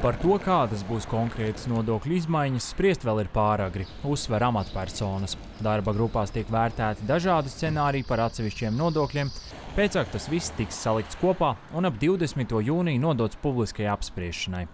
Par to, kādas būs konkrētas nodokļu izmaiņas, spriest vēl ir pāragri, uzsver amatpersonas. Darba grupās tiek vērtēti dažādi scenāriji par atsevišķiem nodokļiem, pēcāk tas viss tiks salikts kopā un ap 20. jūniju nodots publiskajai apspriešanai.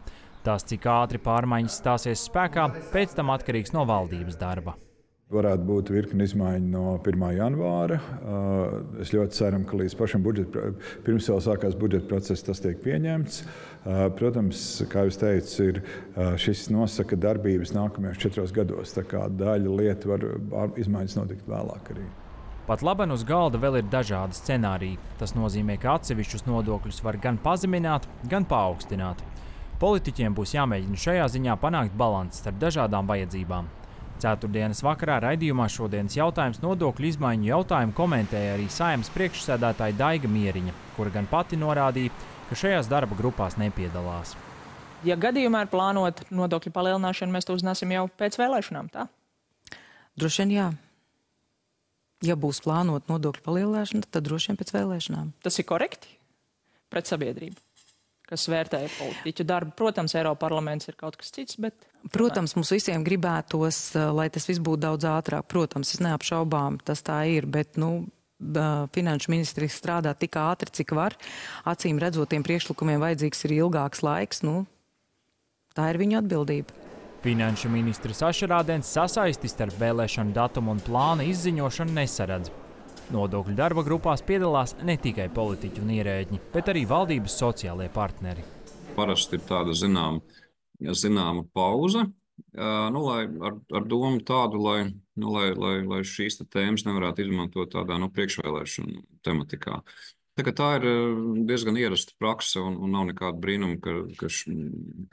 Tas, cik ātri pārmaiņas stāsies spēkā, pēc tam atkarīgs no valdības darba. Varētu būt virkni izmaiņu no 1. janvāra. Uh, es ļoti ceru, ka līdz pašam budžeta, pirms vēl sākās budžeta process, tas tiek pieņemts. Uh, protams, kā jau teicu, ir, uh, šis nosaka darbības nākamajos četros gados. Tā kā daļa lietu var izmaiņas notikt vēlāk arī. Pat labi uz galda vēl ir dažādi scenāriji. Tas nozīmē, ka atsevišķus nodokļus var gan pazemināt, gan paaugstināt. Politiķiem būs jāmēģina šajā ziņā panākt balanci starp dažādām vajadzībām. Ceturtdienas vakarā raidījumā šodienas jautājums nodokļu izmaiņu jautājumu komentēja arī saimnes priekšsēdētāja Daiga Mieriņa, kura gan pati norādīja, ka šajās darba grupās nepiedalās. Ja gadījumā ir plānota nodokļu palielināšana, mēs to uzzināsim jau pēc vēlēšanām, tā? Droši vien jā. Ja būs plānota nodokļu palielināšana, tad droši vien pēc vēlēšanām. Tas ir korekti pret sabiedrību kas vērtē politiķu darbu. Protams, Eiropas parlaments ir kaut kas cits, bet. Protams, mums visiem gribētos, eh, lai tas viss būtu daudz ātrāk. Protams, es neapšaubām, tas tā ir, bet, nu, Finanšu ministrija strādā tik ātri, cik var. Acīm redzot, tiem priekšlikumiem vajadzīgs ir ilgāks laiks. Nu, tā ir viņa atbildība. Finanšu ministrs Ašarādens sasaisti starp vēlēšanu datumu un plāna izziņošanu nesaredz. Nodokļu darba grupās piedalās ne tikai politiķi un ierēģi, bet arī valdības sociālie partneri. Parasti ir tāda zināma, zināma pauze, nu, lai, ar, ar domu tādu, lai, nu, lai, lai, lai šīs tēmas nevarētu izmantot tādā nu, priekšvēlēšanu tematikā. Tā, tā ir diezgan ierasta praksa un, un nav nekāda brīnuma, ka, ka,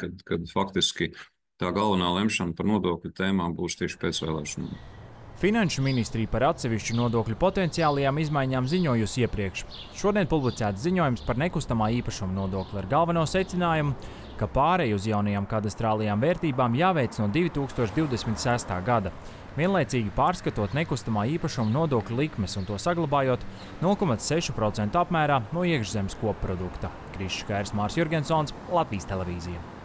kad, kad faktiski tā galvenā lemšana par nodokļu tēmām būs tieši pēc vēlēšanām. Finanšu ministrija par atsevišķu nodokļu potenciālajām izmaiņām ziņojusi iepriekš. Šodien publicēts ziņojums par nekustamā īpašuma nodokli ar galveno secinājumu, ka pārēj uz jaunajām kadastrālajām vērtībām jāveic no 2026. gada, vienlaicīgi pārskatot nekustamā īpašuma nodokļu likmes un to saglabājot 0,6% apmērā no iekšzemes kopprodukta. Krišs Kairs Mārs Jurgensons, Latvijas televīzija.